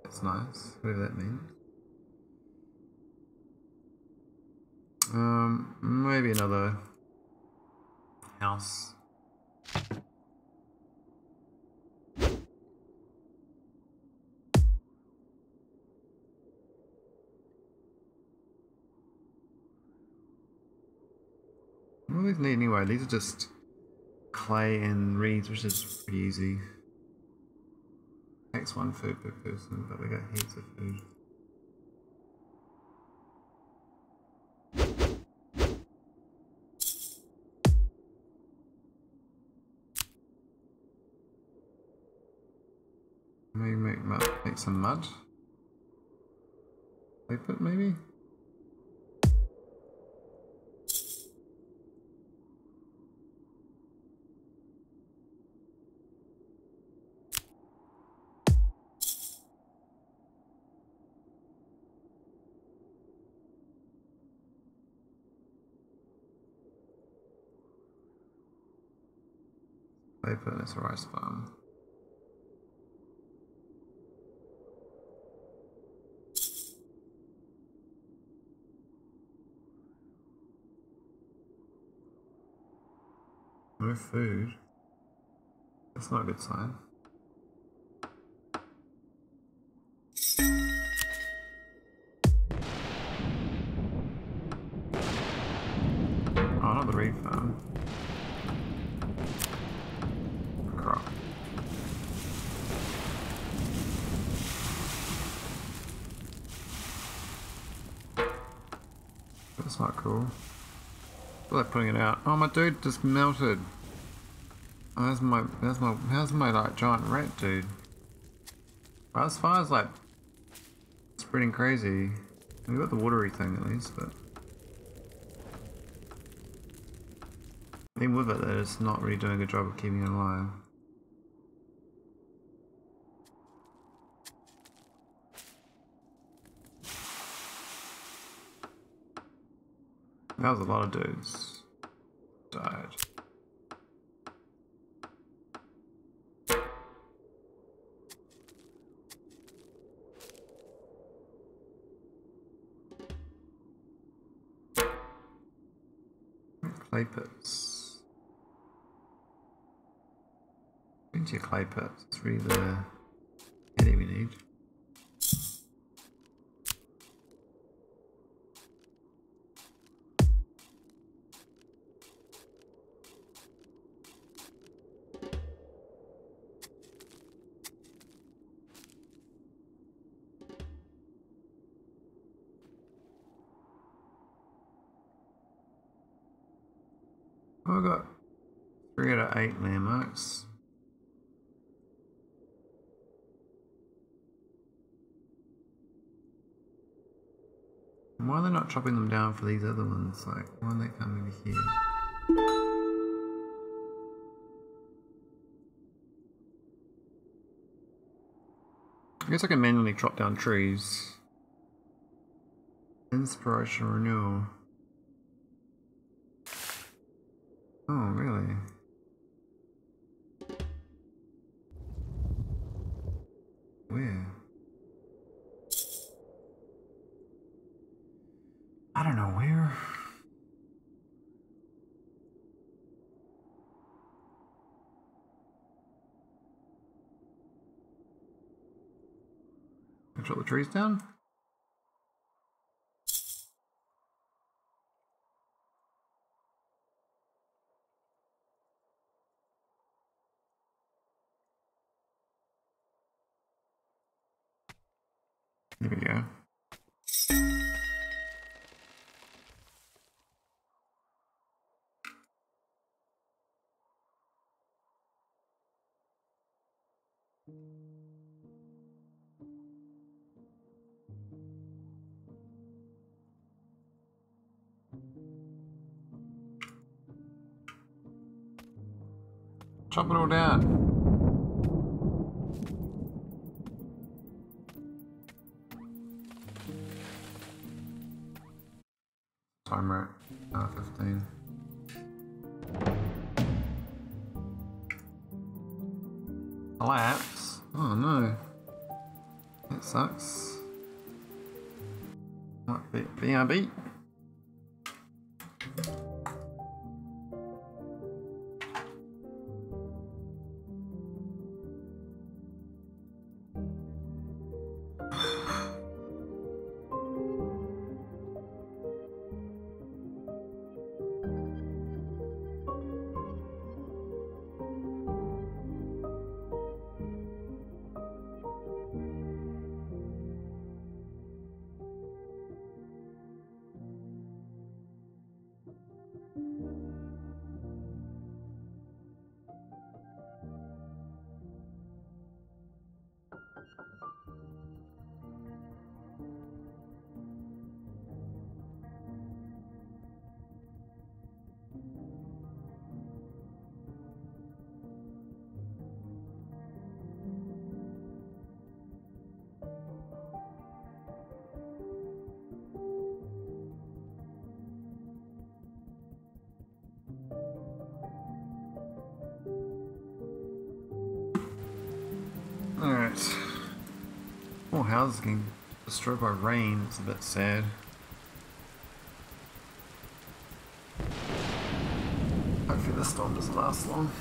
That's nice, whatever that means. Um, maybe another house. What do these need anyway? These are just clay and reeds, which is pretty easy. Takes one food per person, but we got heaps of food. Maybe make, make some mud. It maybe? This rice farm. No food. That's not a good sign. That's not cool. They're putting it out. Oh, my dude just melted. Oh, that's my, that's my, how's my like giant rat dude? Well, as far as like spreading crazy, we got the watery thing at least, but even with it, they're not really doing a good job of keeping it alive. That was a lot of dudes. Died. Clay pits. Into your clay pits. It's really the eddy we need. I got three out of eight landmarks. Why are they not chopping them down for these other ones? Like, why are they coming over here? I guess I can manually chop down trees. Inspiration renewal. Oh, really? Where? I don't know where. Control the trees down? Chop it all down. Timer uh, 15. Collapse? Oh no. That sucks. Might be BRB. Houses getting destroyed by rain. It's a bit sad. Hopefully this storm doesn't last long.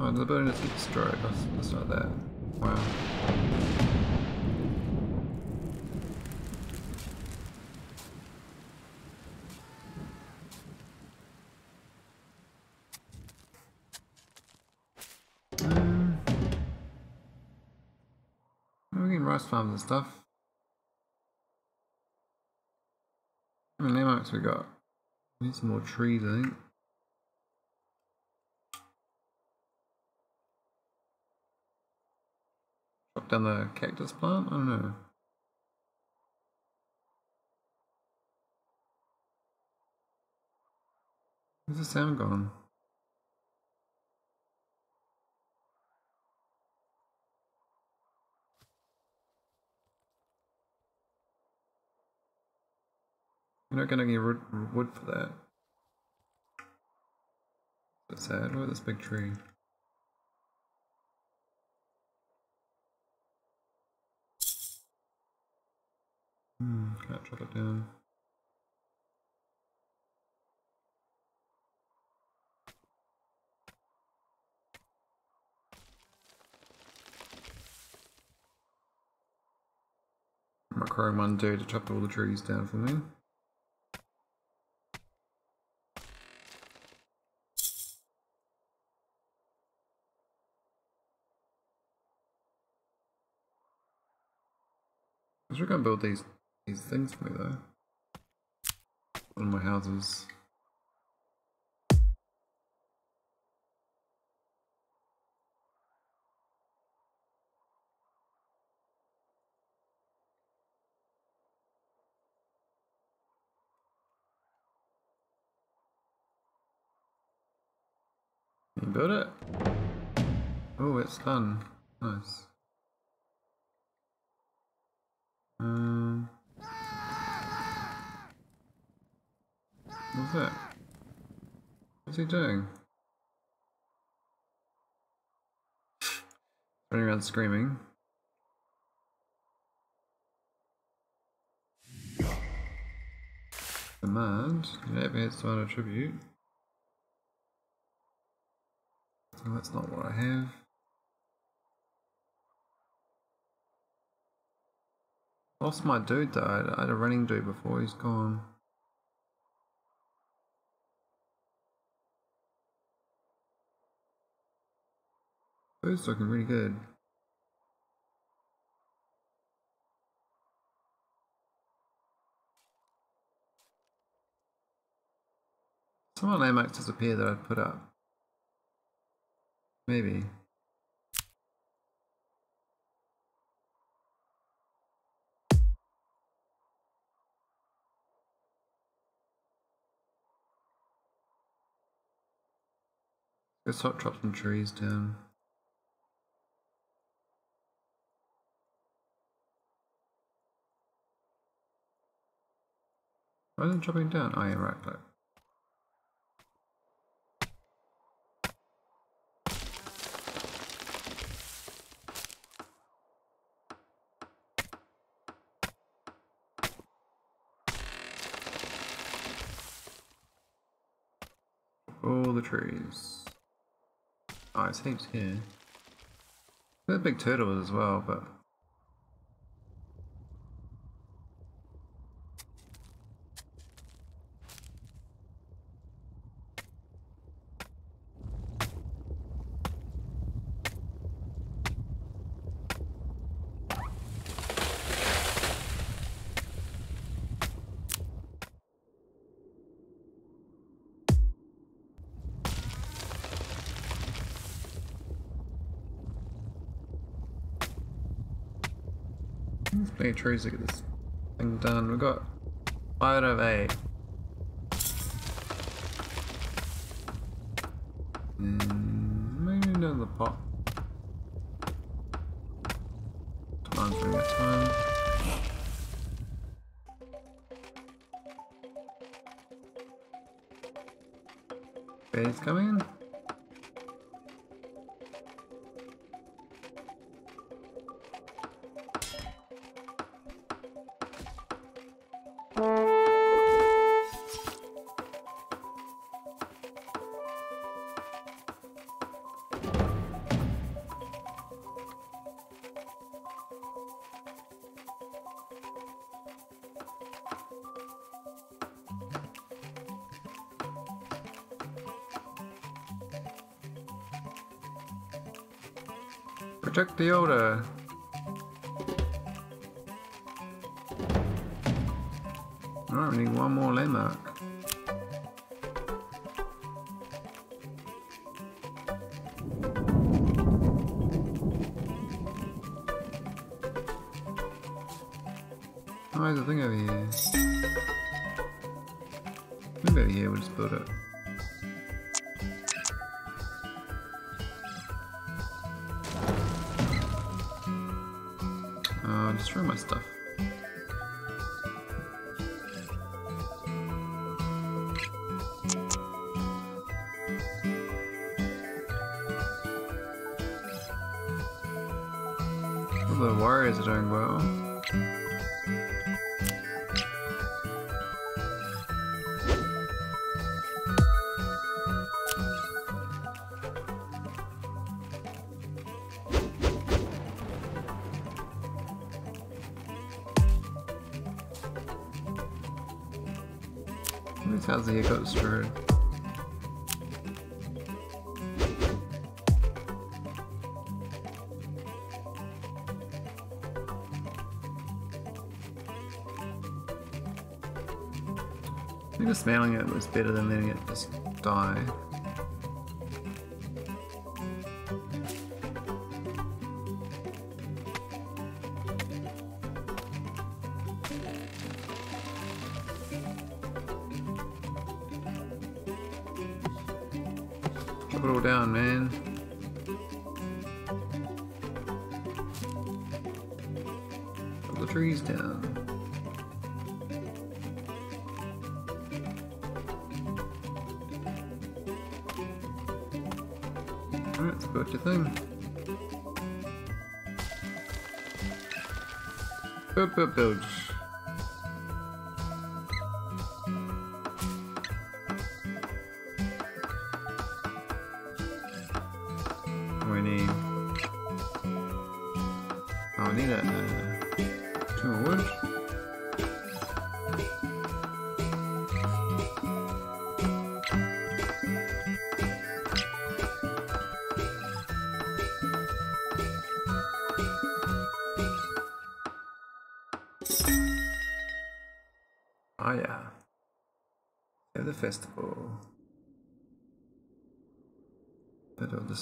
Oh, the building is destroyed. Not that. Wow. Farms and stuff. How many landmarks we got? Need some more trees, I think. Chop down the cactus plant? I don't know. Where's the sound gone? You're not gonna get wood, wood for that. That's sad. Look at this big tree. Hmm, can't chop it down. My chrome undo to chop all the trees down for me. I should go and build these these things for me though. One of my houses. Build it. Oh, it's done. Nice. Um, what's that? What's he doing? Running around screaming. Command. Maybe it's to attribute. So that's not what I have. Lost my dude though. I had a running dude before he's gone. Food's looking really good. Some of the disappear that I'd put up. Maybe. Let's hot drop some trees down. Why isn't dropping down? Oh yeah, right click. All the trees. Oh, it's heaps here. There's big turtles as well, but trees to get this thing done. We've got five out of eight. Mm, maybe another pot. Time's running out time. Okay, coming in. Protect I think dismantling it was better than letting it just die. Build, build,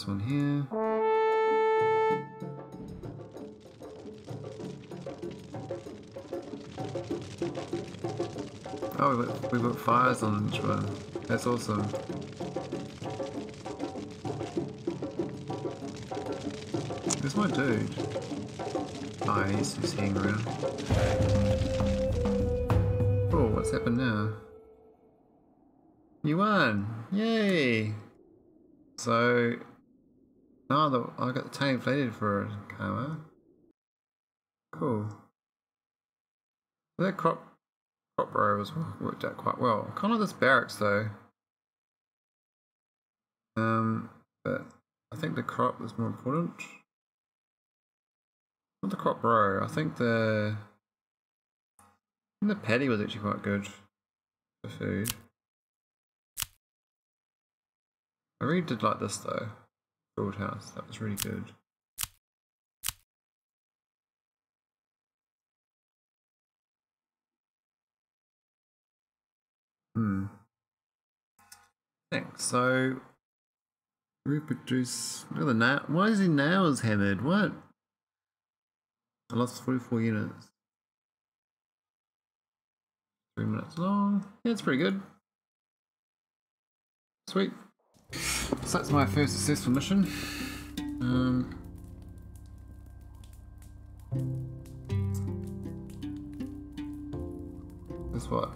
one here. Oh, we put, we put fires on each one. That's awesome. Where's my dude? Oh, he's just hanging around. Oh, what's happened now? You won! Yay! So, now that I got the tank inflated for a karma. Cool. That crop crop row was worked out quite well. Kind of this barracks though. Um, but I think the crop is more important. Not the crop row. I think the I think the paddy was actually quite good for food. I really did like this though. Gold house. That was really good. Hmm. Thanks. So reproduce. The nail. Why is he nails hammered? What? I lost 44 units. Three minutes long. Yeah, it's pretty good. Sweet. So that's my first successful mission. Um, that's what?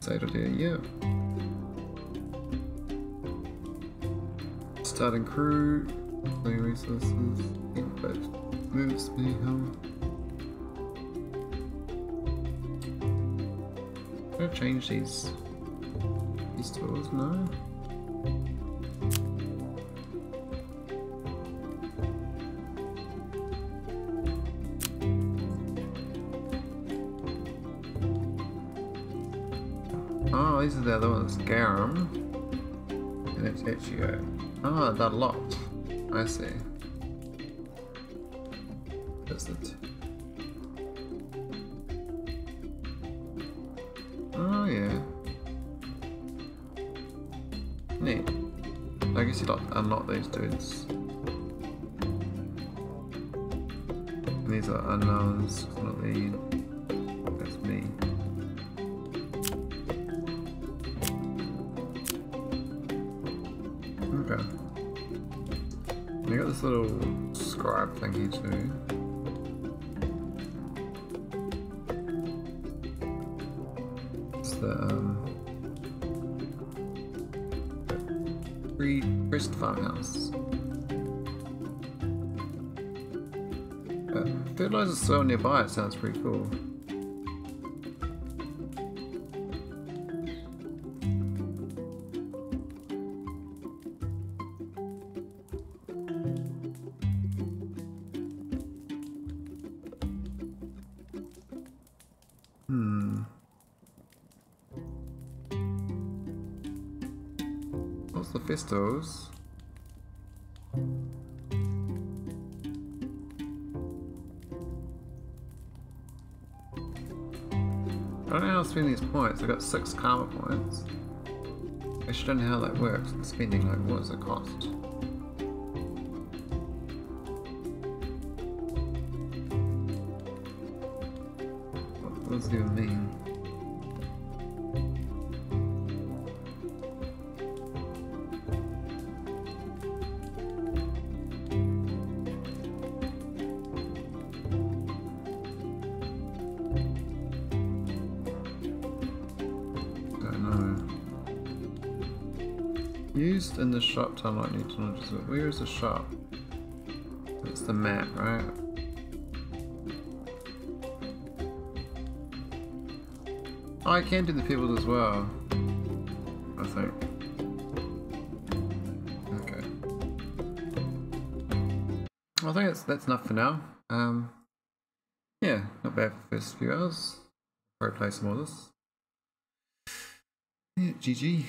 Saturday, yeah. Starting crew, playing resources, input, moves me home. I change these these tools? No. Oh, these are the other ones. Garum. And it's Ichigo. Ah, that locked. I see. That's it. Oh, yeah. Neat. I guess you like unlock these dudes. Uh, fertilizer soil nearby it sounds pretty cool. Got six karma points. I should know how that works. Spending like what does it cost? In the shop to unlock new. Where is the shop? It's the map, right? Oh, I can do the pebbles as well. I think. Okay. I think that's that's enough for now. Um, yeah, not bad for the first few hours. Probably play some more of this. Yeah, GG.